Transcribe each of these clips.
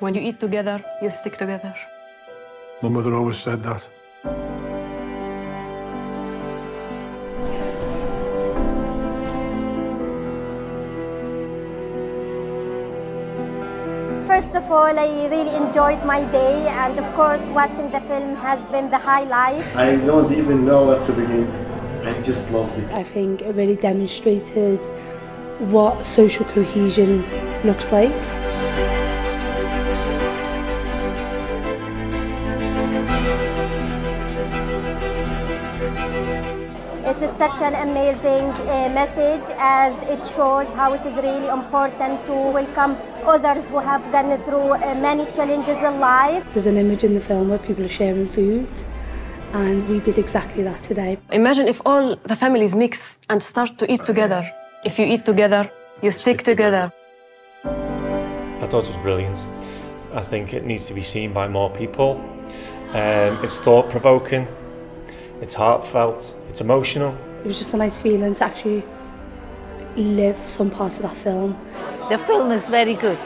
When you eat together, you stick together. My mother always said that. First of all, I really enjoyed my day, and of course, watching the film has been the highlight. I don't even know where to begin. I just loved it. I think it really demonstrated what social cohesion looks like. It is such an amazing uh, message as it shows how it is really important to welcome others who have gone through uh, many challenges in life. There's an image in the film where people are sharing food, and we did exactly that today. Imagine if all the families mix and start to eat together. If you eat together, you stick, together. I thought it was brilliant. I think it needs to be seen by more people. Um, it's thought provoking, it's heartfelt, it's emotional. It was just a nice feeling to actually live some parts of that film. The film is very good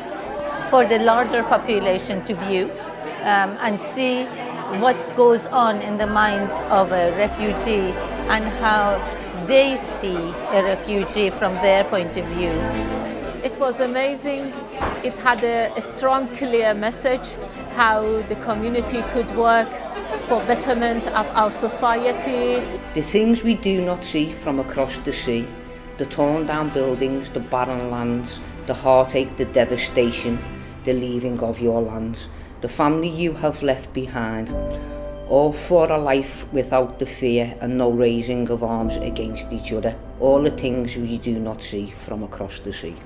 for the larger population to view um, and see what goes on in the minds of a refugee and how they see a refugee from their point of view. It was amazing. It had a, a strong, clear message how the community could work for betterment of our society. The things we do not see from across the sea, the torn down buildings, the barren lands, the heartache, the devastation, the leaving of your lands, the family you have left behind, all for a life without the fear and no raising of arms against each other, all the things we do not see from across the sea.